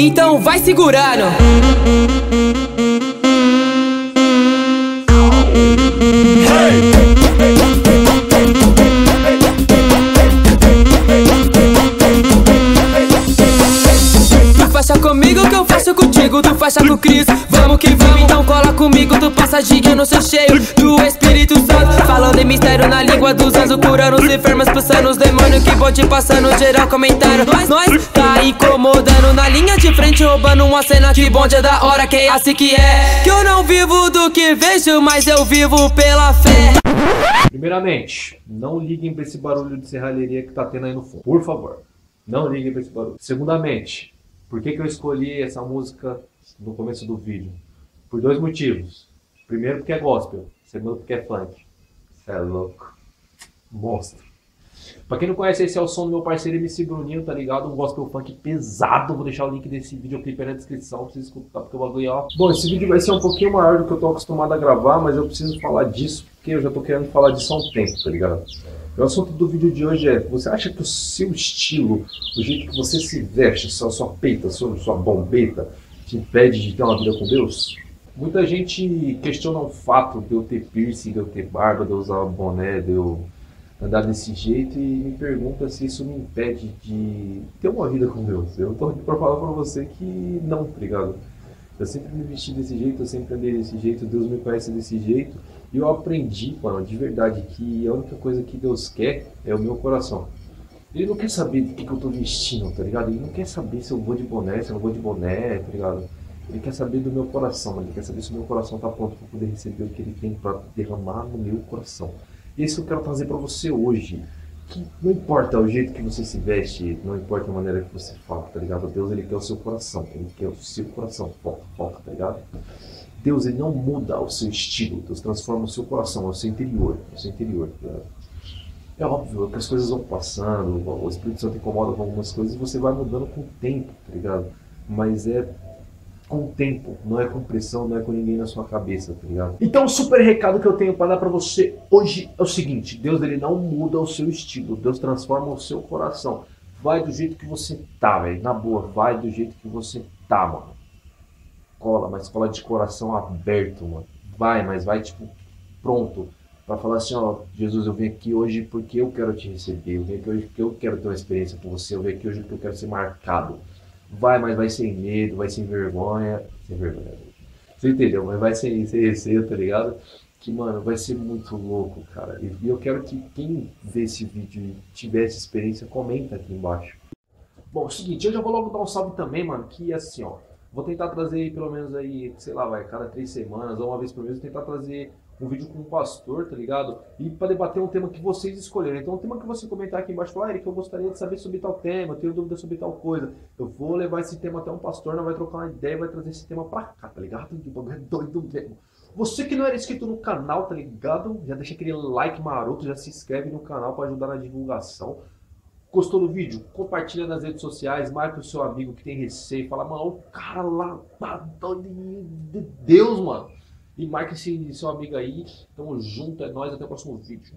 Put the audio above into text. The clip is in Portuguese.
Então vai segurando. Fecho contigo, tu fecha com o Cris. Vamos que vamos, então cola comigo, tu passa giga no seu cheio do Espírito Santo. Falando em mistério na língua dos anjos, curando os enfermos, expulsando os demônios que te passando geral comentário. Nós, nós tá incomodando na linha de frente, roubando uma cena que bonde é da hora, que é assim que é. Que eu não vivo do que vejo, mas eu vivo pela fé. Primeiramente, não liguem pra esse barulho de serralheria que tá tendo aí no fundo. Por favor, não liguem pra esse barulho. Segundamente, por que, que eu escolhi essa música no começo do vídeo? Por dois motivos. Primeiro, porque é gospel. Segundo, porque é funk. Cê é louco. Monstro. Pra quem não conhece, esse é o som do meu parceiro MC Bruninho, tá ligado? Um gospel funk pesado. Vou deixar o link desse videoclipe aí na descrição pra vocês escutar, porque o bagulho é ó. Bom, esse vídeo vai ser um pouquinho maior do que eu tô acostumado a gravar, mas eu preciso falar disso, porque eu já tô querendo falar disso há um tempo, tá ligado? O assunto do vídeo de hoje é: você acha que o seu estilo, o jeito que você se veste, sua, sua peita, sua, sua bombeta, te impede de ter uma vida com Deus? Muita gente questiona o fato de eu ter piercing, de eu ter barba, de eu usar boné, de eu andar desse jeito e me pergunta se isso me impede de ter uma vida com Deus. Eu tô aqui pra falar pra você que não, tá ligado? Eu sempre me vesti desse jeito, eu sempre andei desse jeito, Deus me conhece desse jeito. E eu aprendi, mano, de verdade, que a única coisa que Deus quer é o meu coração. Ele não quer saber do que, que eu tô vestindo, tá ligado? Ele não quer saber se eu vou de boné, se eu não vou de boné, tá ligado? Ele quer saber do meu coração. Ele quer saber se o meu coração tá pronto para poder receber o que ele tem para derramar no meu coração. E isso eu quero trazer para você hoje. Que não importa o jeito que você se veste, não importa a maneira que você fala, tá ligado? Deus, ele quer o seu coração, ele quer o seu coração, foca, foca, tá ligado? Deus, ele não muda o seu estilo, Deus transforma o seu coração, o seu interior, o seu interior, ligado? É óbvio que as coisas vão passando, o Espírito Santo incomoda com algumas coisas e você vai mudando com o tempo, tá ligado? Mas é com o tempo, não é com pressão, não é com ninguém na sua cabeça, tá ligado? Então o super recado que eu tenho para dar para você hoje é o seguinte: Deus ele não muda o seu estilo, Deus transforma o seu coração. Vai do jeito que você tá, velho. Na boa, vai do jeito que você tá, mano. Cola, mas cola de coração aberto, mano. Vai, mas vai tipo pronto para falar assim, ó, Jesus, eu vim aqui hoje porque eu quero te receber. Eu vim aqui hoje porque eu quero ter uma experiência com você. Eu vim aqui hoje porque eu quero ser marcado. Vai, mas vai sem medo, vai sem vergonha. Sem vergonha. Você entendeu? Mas vai sem, sem receio, tá ligado? Que, mano, vai ser muito louco, cara. E eu quero que quem vê esse vídeo e tiver essa experiência, comenta aqui embaixo. Bom, é seguinte, eu já vou logo dar um salve também, mano, que assim, ó. Vou tentar trazer pelo menos aí, sei lá, vai, cada três semanas ou uma vez por mês, tentar trazer um vídeo com um pastor, tá ligado? E para debater um tema que vocês escolheram. Então, o tema que você comentar aqui embaixo, falar, ah, Eric, eu gostaria de saber sobre tal tema, eu tenho dúvida sobre tal coisa. Eu vou levar esse tema até um pastor, não vai trocar uma ideia, vai trazer esse tema pra cá, tá ligado? O bagulho é doido mesmo. Você que não era inscrito no canal, tá ligado? Já deixa aquele like maroto, já se inscreve no canal para ajudar na divulgação. Gostou do vídeo? Compartilha nas redes sociais, marca o seu amigo que tem receio, fala, mano, o cara lá tá de Deus, mano. E marca esse seu amigo aí. Tamo junto, é nóis, até o próximo vídeo.